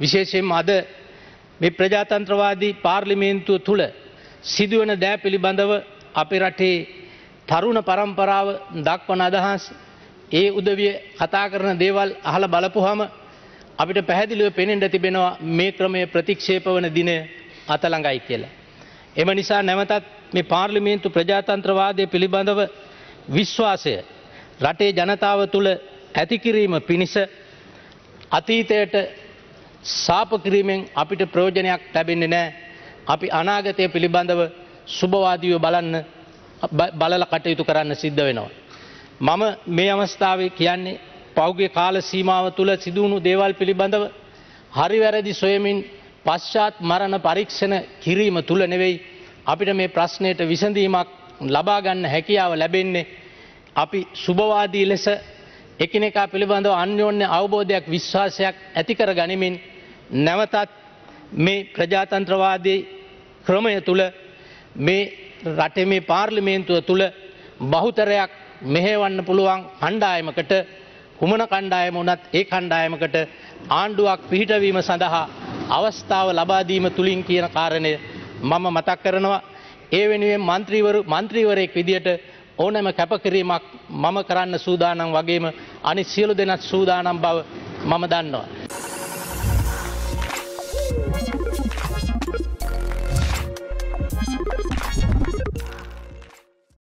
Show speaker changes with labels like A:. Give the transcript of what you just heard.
A: විශේෂයෙන් අද මේ ප්‍රජාතන්ත්‍රවාදී පාර්ලිමේන්තුව තුළ සිදුවන දෑ පිළිබඳව අපේ රටේ තරුණ පරම්පරාව දක්වන අදහස් ඒ උදවිය කතා කරන දේවල් අහල බලපුහම අපිට පැහැදිලිව පෙනෙන්ට තිබෙනවා මේ ක්‍රමය ප්‍රතික්ෂේප වන දින අතළඟයි කියලා. එම නිසා නැවතත් මේ පාර්ලිමේන්තු ප්‍රජාතන්ත්‍රවාදය පිළිබඳව විශ්වාසය රටේ ජනතාව තුළ ඇතිකිරීම පිණිස අතීතයට සාපකිරීමෙන් අපිට ප්‍රෝජනයක් ලැබෙන්නේ නෑ අපි අනාගතය පිළිබඳව සුභවාදීව බලන්න බලල කටයුතු කරන්න සිද්ධ වෙනවා. මම මේ අවස්ථාවේ කියන්නේ පෞගේ කාල සීමාව තුළ සිදුවුණු දේවල් පිළිබඳව හරිවැරදි සොයමින් පශ්චාත් මරණ පරීක්ෂණ කිරීම තුළ නෙවෙයි අපිට මේ ප්‍රශ්නයට විසඳීමක් ලබාගන්න හැකියාව ලැබෙන්නේ අපි සුභවාදී ලෙස එකිනෙකා පිළිබඳව අන්‍යෝන්‍ය අවබෝධයක් විශ්වාසයක් ඇතිකර ගනිමින් නැවතත් මේ ප්‍රජාතන්ත්‍රවාදී ක්‍රමය තුළ මේ රටේ මේ පාර්ලිමේන්තුව තුළ බහුතරයක් මෙහෙවන්න පුළුවන් කණ්ඩායමකට කුමන කණ්ඩායම වනත් ඒ කණ්ඩායමකට ආණ්ඩුවක් පිහිටවීම සඳහා අවස්ථාව ලබාදීම තුළින් කියන කාරණය මම මතක් කරනවා. ඒ වෙනුවෙන් මන්ත්‍රීවරු මන්ත්‍රීවරයෙක් විදියට ඕනෑම කැපකිරීමක් මම කරන්න සූදානම් වගේම අනි සියලු දෙනත් සූදානම් බව මම දන්නවා.